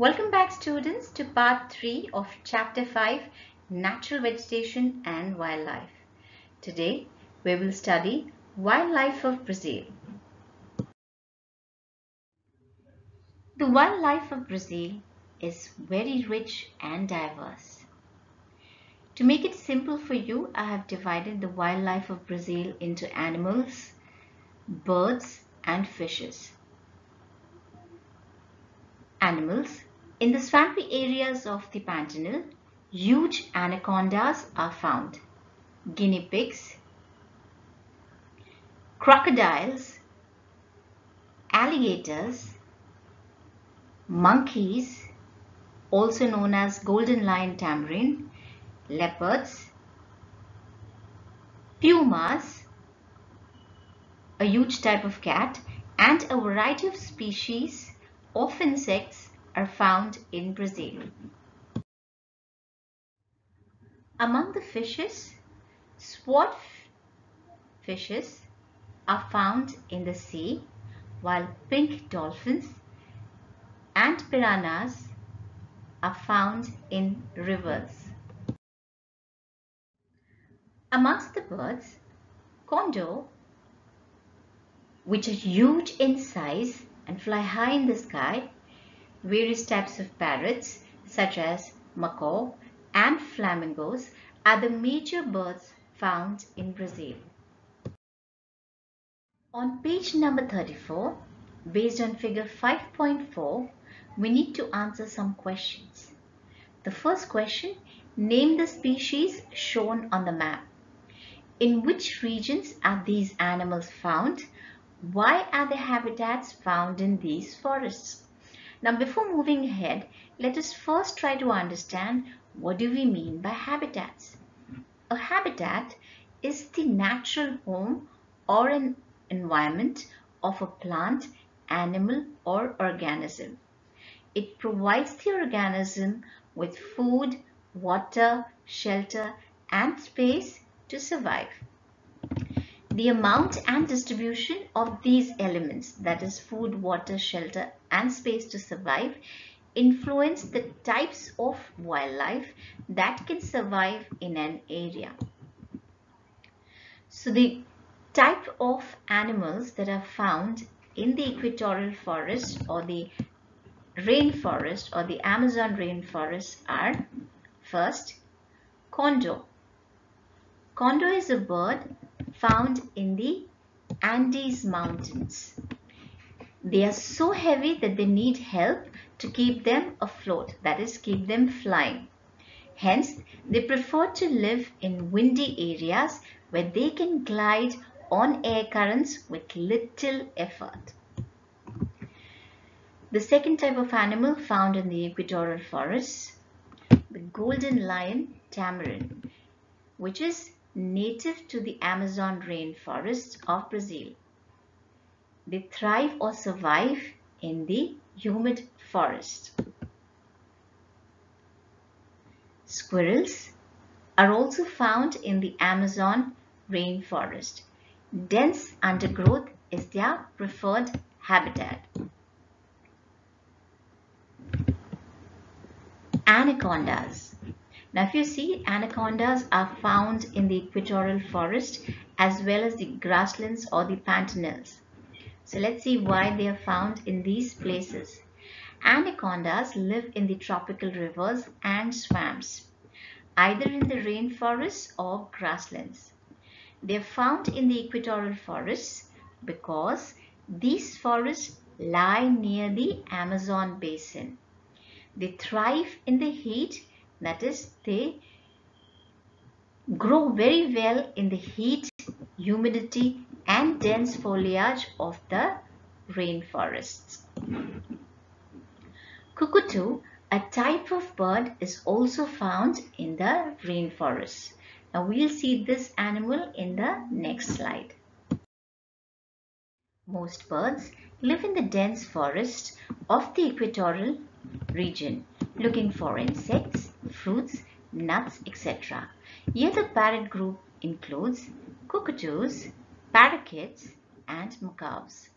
Welcome back students to part 3 of chapter 5 Natural Vegetation and Wildlife. Today we will study Wildlife of Brazil. The wildlife of Brazil is very rich and diverse. To make it simple for you, I have divided the wildlife of Brazil into animals, birds and fishes. Animals in the swampy areas of the Pantanal, huge anacondas are found, guinea pigs, crocodiles, alligators, monkeys, also known as golden lion tamarin, leopards, pumas, a huge type of cat, and a variety of species of insects are found in Brazil. Among the fishes, sword fishes are found in the sea while pink dolphins and piranhas are found in rivers. Amongst the birds, condor, which are huge in size and fly high in the sky, Various types of parrots such as macaw and flamingos are the major birds found in Brazil. On page number 34, based on figure 5.4, we need to answer some questions. The first question, name the species shown on the map. In which regions are these animals found? Why are their habitats found in these forests? Now before moving ahead, let us first try to understand what do we mean by habitats. A habitat is the natural home or an environment of a plant, animal or organism. It provides the organism with food, water, shelter and space to survive. The amount and distribution of these elements, that is food, water, shelter and space to survive, influence the types of wildlife that can survive in an area. So the type of animals that are found in the equatorial forest or the rainforest or the Amazon rainforest are first condor. Condor is a bird found in the Andes mountains. They are so heavy that they need help to keep them afloat, that is keep them flying. Hence, they prefer to live in windy areas where they can glide on air currents with little effort. The second type of animal found in the equatorial forests, the golden lion tamarin, which is native to the Amazon rainforests of Brazil. They thrive or survive in the humid forest. Squirrels are also found in the Amazon rainforest. Dense undergrowth is their preferred habitat. Anacondas now if you see anacondas are found in the equatorial forest as well as the grasslands or the pantanals. So let's see why they are found in these places. Anacondas live in the tropical rivers and swamps, either in the rainforests or grasslands. They are found in the equatorial forests because these forests lie near the Amazon basin. They thrive in the heat that is, they grow very well in the heat, humidity and dense foliage of the rainforests. Cuckoo, a type of bird, is also found in the rainforest. Now we'll see this animal in the next slide. Most birds live in the dense forest of the equatorial region looking for insects, fruits, nuts, etc. Here the parrot group includes cockatoos, parakeets and macaws.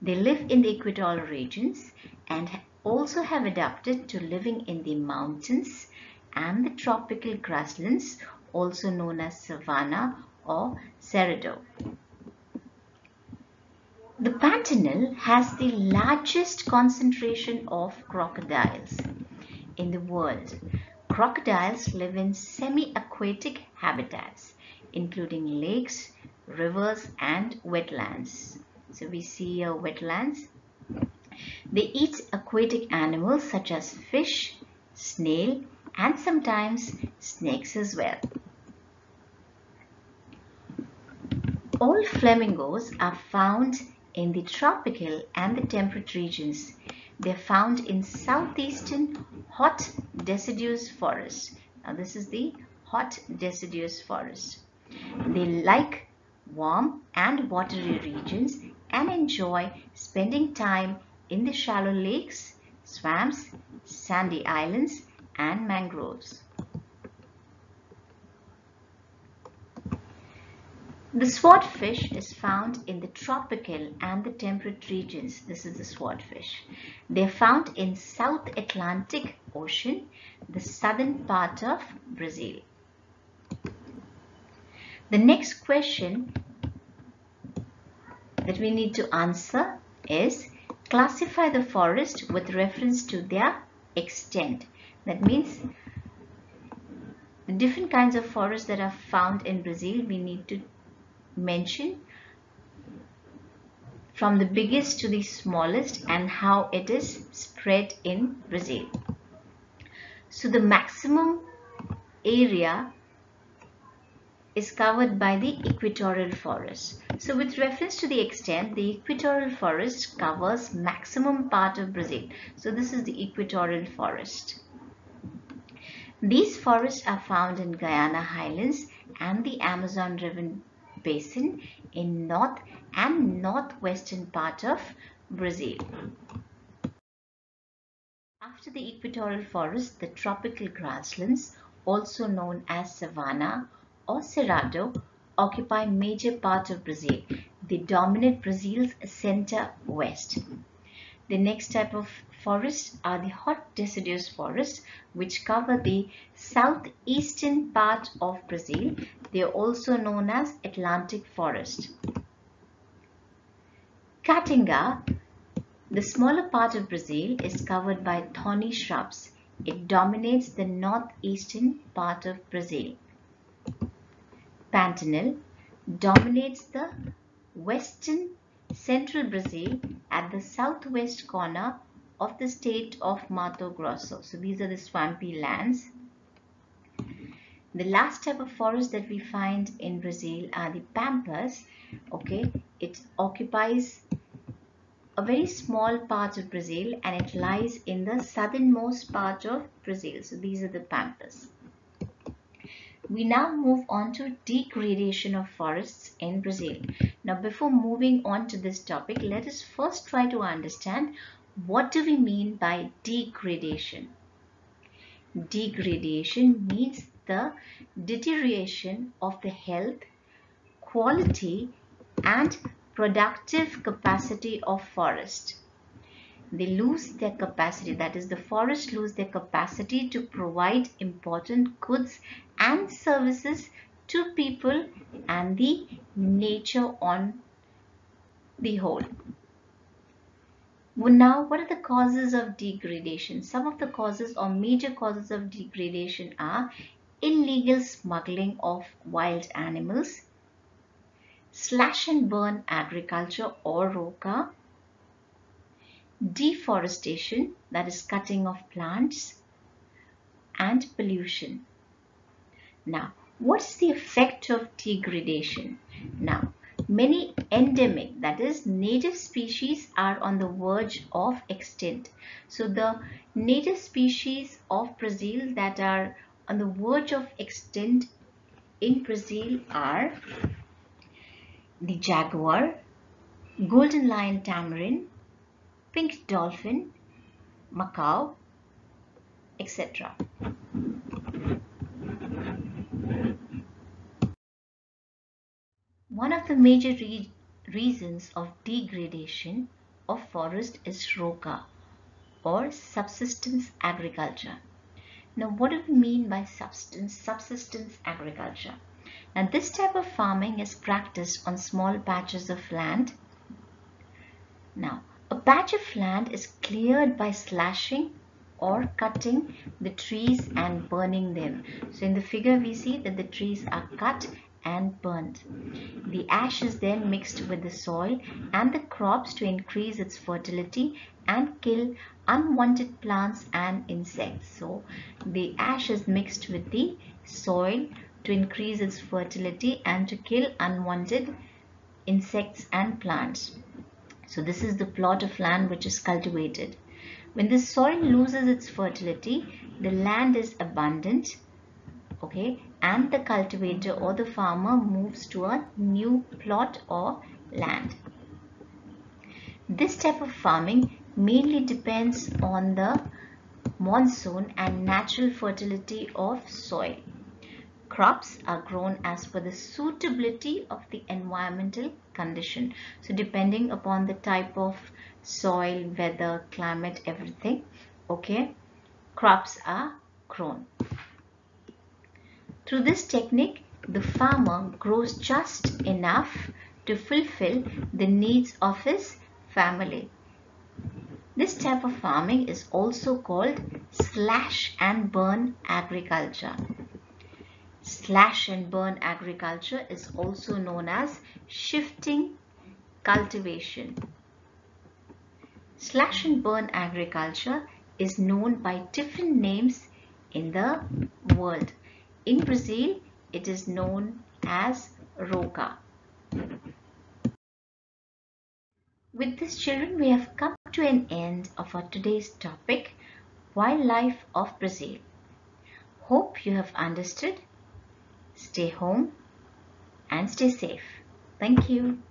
They live in the equatorial regions and also have adapted to living in the mountains and the tropical grasslands also known as savanna or cerrado. The Pantanal has the largest concentration of crocodiles in the world. Crocodiles live in semi-aquatic habitats including lakes, rivers and wetlands. So we see wetlands. They eat aquatic animals such as fish, snail and sometimes snakes as well. All flamingos are found in the tropical and the temperate regions. They're found in southeastern hot deciduous forest. Now this is the hot deciduous forest. They like warm and watery regions and enjoy spending time in the shallow lakes, swamps, sandy islands and mangroves. The swordfish is found in the tropical and the temperate regions. This is the swordfish. They are found in South Atlantic Ocean, the southern part of Brazil. The next question that we need to answer is classify the forest with reference to their extent. That means the different kinds of forests that are found in Brazil we need to mention from the biggest to the smallest and how it is spread in Brazil. So the maximum area is covered by the equatorial forest. So with reference to the extent, the equatorial forest covers maximum part of Brazil. So this is the equatorial forest. These forests are found in Guiana highlands and the Amazon River basin in north and northwestern part of Brazil. After the equatorial forest, the tropical grasslands, also known as savanna or cerrado, occupy major part of Brazil. They dominate Brazil's center west. The next type of forests are the hot deciduous forests which cover the southeastern part of Brazil. They are also known as Atlantic forest. Caatinga, the smaller part of Brazil is covered by thorny shrubs. It dominates the northeastern part of Brazil. Pantanal dominates the western central Brazil at the southwest corner of the state of Mato Grosso. So these are the swampy lands. The last type of forest that we find in Brazil are the pampas. Okay, it occupies a very small part of Brazil and it lies in the southernmost part of Brazil. So these are the pampas. We now move on to degradation of forests in Brazil. Now before moving on to this topic, let us first try to understand what do we mean by degradation. Degradation means the deterioration of the health, quality and productive capacity of forest they lose their capacity that is the forest lose their capacity to provide important goods and services to people and the nature on the whole. Now, what are the causes of degradation? Some of the causes or major causes of degradation are illegal smuggling of wild animals, slash and burn agriculture or ROCA, deforestation that is cutting of plants and pollution. Now, what's the effect of degradation? Now, many endemic that is native species are on the verge of extinct. So the native species of Brazil that are on the verge of extinct in Brazil are the jaguar, golden lion tamarin, pink dolphin, macaw, etc. One of the major re reasons of degradation of forest is ROCA or subsistence agriculture. Now what do we mean by subsistence agriculture? Now this type of farming is practiced on small patches of land. Now a patch of land is cleared by slashing or cutting the trees and burning them. So in the figure we see that the trees are cut and burnt. The ash is then mixed with the soil and the crops to increase its fertility and kill unwanted plants and insects. So the ash is mixed with the soil to increase its fertility and to kill unwanted insects and plants. So this is the plot of land which is cultivated. When the soil loses its fertility, the land is abundant okay and the cultivator or the farmer moves to a new plot or land. This type of farming mainly depends on the monsoon and natural fertility of soil. Crops are grown as per the suitability of the environmental condition. So depending upon the type of soil, weather, climate, everything, okay, crops are grown. Through this technique, the farmer grows just enough to fulfill the needs of his family. This type of farming is also called slash and burn agriculture. Slash and burn agriculture is also known as shifting cultivation. Slash and burn agriculture is known by different names in the world. In Brazil, it is known as roca. With this children, we have come to an end of our today's topic, Wildlife of Brazil. Hope you have understood. Stay home and stay safe. Thank you.